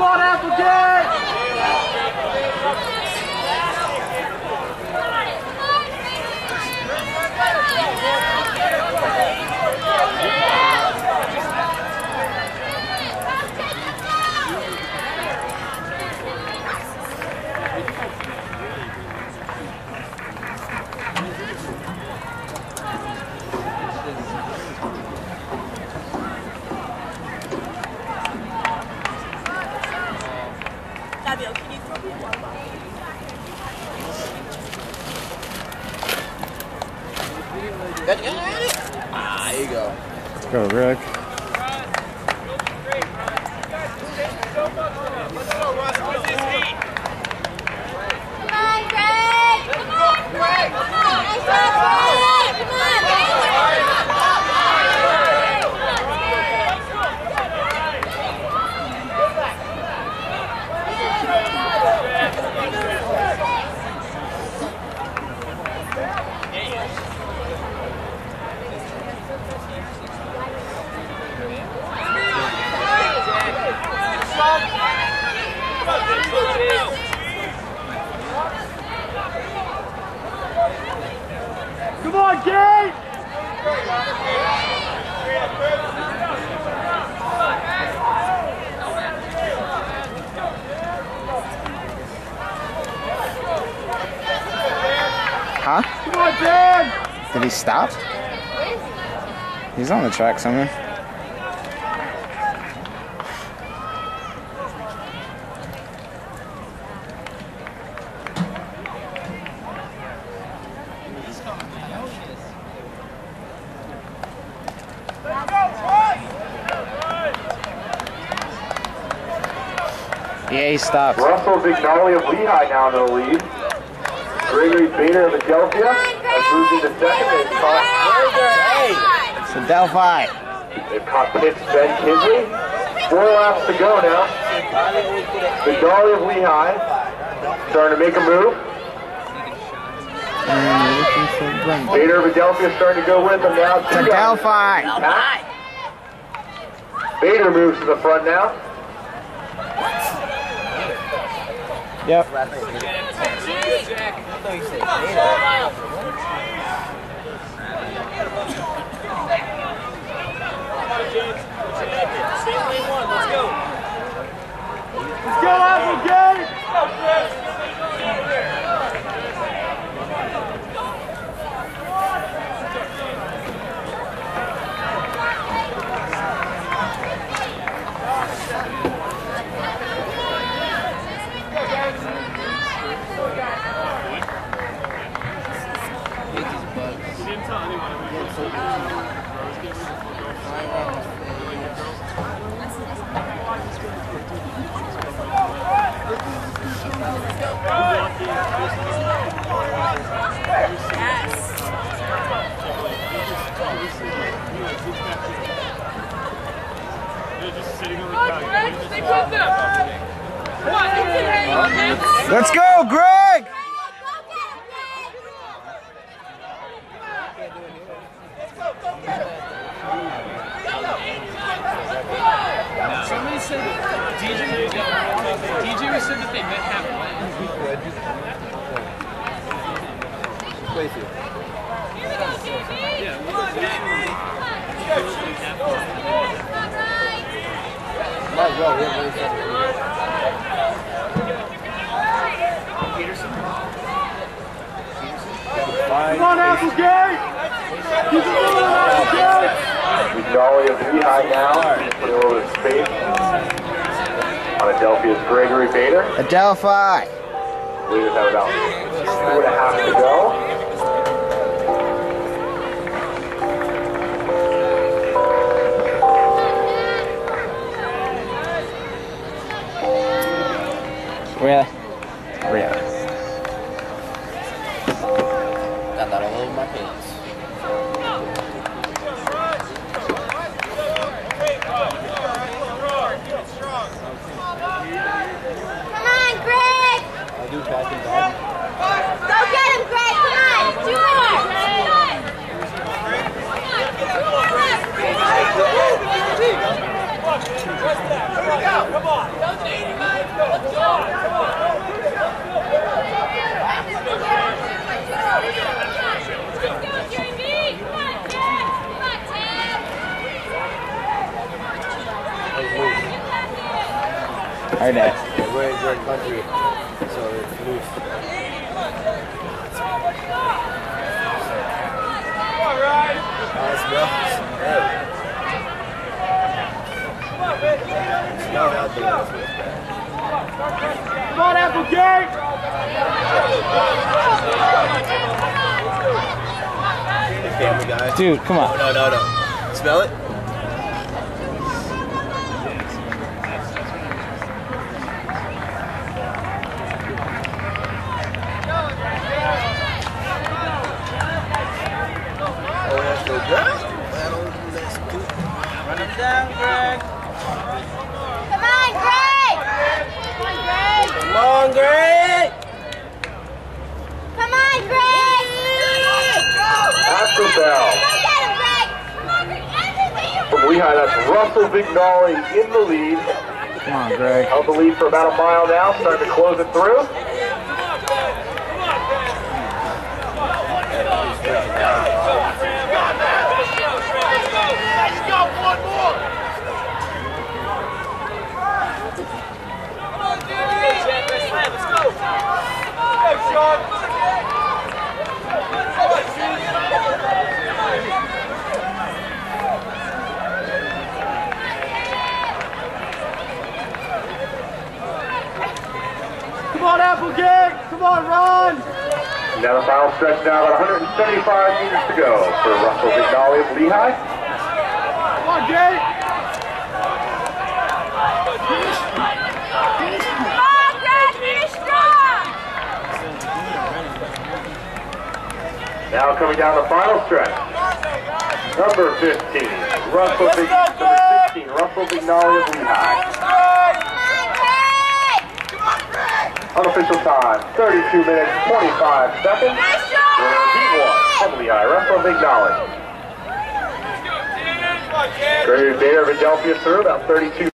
Come on, Applegate! Let's go, Rick. Come on, Greg! Come on, Greg! Come on! Nice job, Greg! Come on! Come on, Gate! Huh? Come on, Dan! Did he stop? He's on the track somewhere. Yeah, he stopped. Russell Vignali of Lehigh now in the lead. Gregory Bader of Adelphi has moved into second. They've caught, So Delphi. they've caught Pitt's Ben Kinley. Four laps to go now. Vignali of Lehigh starting to make a move. And looking for Brent. Bader of Adelphi starting to go with them now. To Delphi. Pat. Bader moves to the front now. Yep. Let's go, Applegate! Let's go, Greg! Somebody said that DJ was DJ said that they met halfway. Come on, Applegate! Keep it moving, Applegate! Vignali of Lehigh now. Put a little bit of space. On Adelphi's Gregory Bader. Adelphi. We just have about two and a half to go. Really? Really? Got that all over my pants. Come on, Greg! Go get him, Greg! Come on! Two more! Come on! Heard that. We're in your country, so it's loose. Nice, bro. Hey. Smell out there. That's what's bad. Come on, Applegate! Dude, come No, on. no, no, no. Smell it? Oh, that's no good. Well, that's good. Come on, Greg! Come on, Greg! Come on, Greg. Come on, Greg! After bell. Go get him, Greg! Come on, Greg! Everything you From Lehigh, that's Russell Vignali in the lead. Come on, Greg. Held the lead for about a mile now, starting to close it through. Come on, Applegate! Come on, run! Now the final stretch now, about 175 meters to go for Russell Vignali of Lehigh. Come on, Gate! Come on, Greg! Finish strong! Now coming down the final stretch. Number 15, Russell go, number 16, Russell Vignali of Lehigh. Come on, Greg! Unofficial time, 32 minutes, 25 seconds. Winner of Heat 1 from Lehigh, Russell Vignali. Gregory Bader of Adelphi through about 32